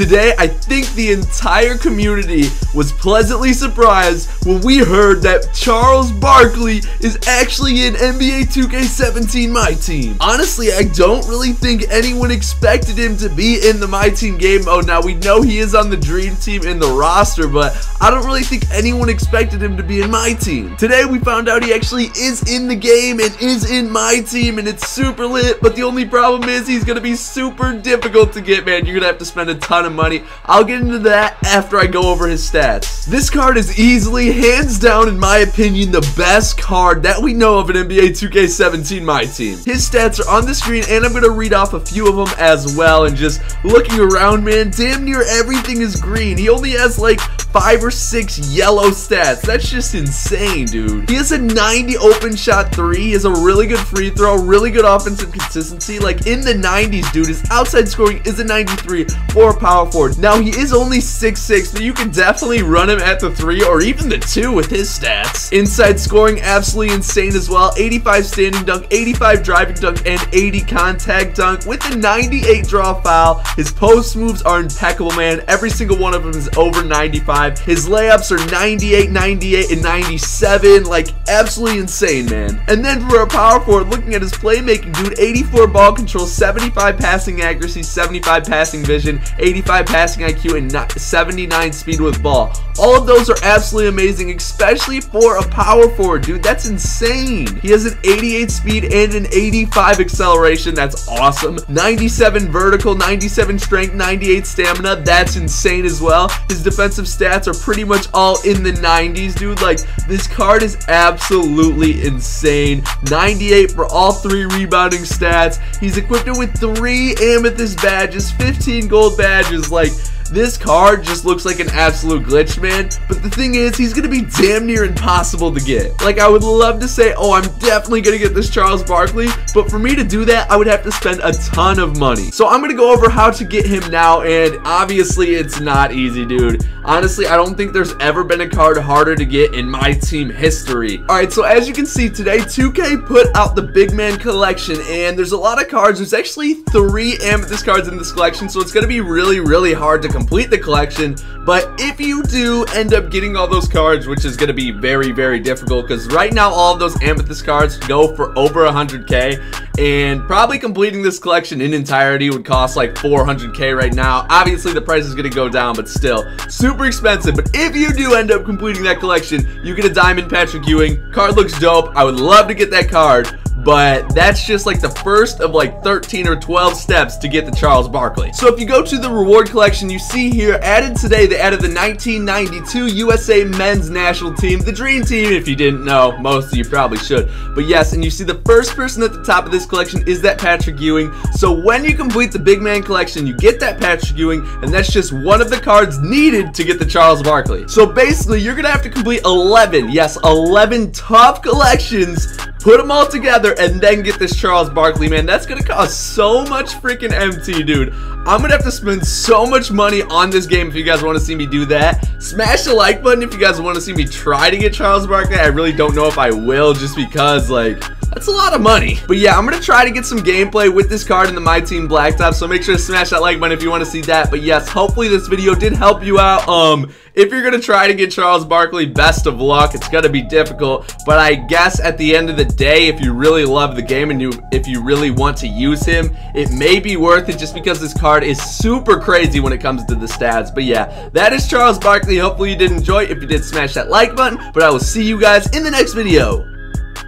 Today, I think the entire community was pleasantly surprised when we heard that Charles Barkley is actually in NBA 2K17 My Team. Honestly, I don't really think anyone expected him to be in the My Team game mode. Now, we know he is on the Dream Team in the roster, but I don't really think anyone expected him to be in My Team. Today, we found out he actually is in the game and is in My Team, and it's super lit, but the only problem is he's going to be super difficult to get, man. You're going to have to spend a ton of money. I'll get into that after I go over his stats. This card is easily, hands down, in my opinion, the best card that we know of in NBA 2K17 My Team. His stats are on the screen, and I'm going to read off a few of them as well, and just looking around, man, damn near everything is green. He only has, like, five or six yellow stats. That's just insane, dude. He has a 90 open shot three. He has a really good free throw, really good offensive consistency. Like in the 90s, dude. His outside scoring is a 93 for a power forward. Now he is only 6'6", but you can definitely run him at the three or even the two with his stats. Inside scoring, absolutely insane as well. 85 standing dunk, 85 driving dunk, and 80 contact dunk with a 98 draw foul. His post moves are impeccable, man. Every single one of them is over 95. His layups are 98, 98, and 97. Like, absolutely insane, man. And then for a power forward, looking at his playmaking, dude, 84 ball control, 75 passing accuracy, 75 passing vision, 85 passing IQ, and 79 speed with ball. All of those are absolutely amazing, especially for a power forward, dude. That's insane. He has an 88 speed and an 85 acceleration. That's awesome. 97 vertical, 97 strength, 98 stamina. That's insane as well. His defensive stats stats are pretty much all in the 90s, dude. Like, this card is absolutely insane. 98 for all three rebounding stats. He's equipped with three amethyst badges, 15 gold badges. Like, this card just looks like an absolute glitch, man. But the thing is, he's going to be damn near impossible to get. Like, I would love to say, oh, I'm definitely going to get this Charles Barkley. But for me to do that, I would have to spend a ton of money. So I'm going to go over how to get him now. And obviously, it's not easy, dude. Honestly, I don't think there's ever been a card harder to get in my team history. Alright, so as you can see today, 2K put out the Big Man Collection, and there's a lot of cards. There's actually three Amethyst cards in this collection, so it's going to be really, really hard to complete the collection, but if you do end up getting all those cards, which is going to be very, very difficult, because right now all of those Amethyst cards go for over 100k, and probably completing this collection in entirety would cost like 400k right now. Obviously, the price is going to go down, but still, super expensive. But if you do end up completing that collection, you get a Diamond Patrick Ewing. Card looks dope. I would love to get that card but that's just like the first of like 13 or 12 steps to get the Charles Barkley. So if you go to the reward collection, you see here, added today, they added the 1992 USA Men's National Team, the Dream Team, if you didn't know, most of you probably should. But yes, and you see the first person at the top of this collection is that Patrick Ewing. So when you complete the Big Man collection, you get that Patrick Ewing, and that's just one of the cards needed to get the Charles Barkley. So basically, you're gonna have to complete 11, yes, 11 tough collections put them all together, and then get this Charles Barkley, man. That's going to cost so much freaking MT, dude. I'm going to have to spend so much money on this game if you guys want to see me do that. Smash the like button if you guys want to see me try to get Charles Barkley. I really don't know if I will just because, like... That's a lot of money. But yeah, I'm to try to get some gameplay with this card in the My Team Blacktop, so make sure to smash that like button if you want to see that. But yes, hopefully this video did help you out. Um, If you're to try to get Charles Barkley, best of luck. It's to be difficult, but I guess at the end of the day, if you really love the game and you if you really want to use him, it may be worth it just because this card is super crazy when it comes to the stats. But yeah, that is Charles Barkley. Hopefully you did enjoy. If you did, smash that like button. But I will see you guys in the next video.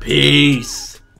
Peace.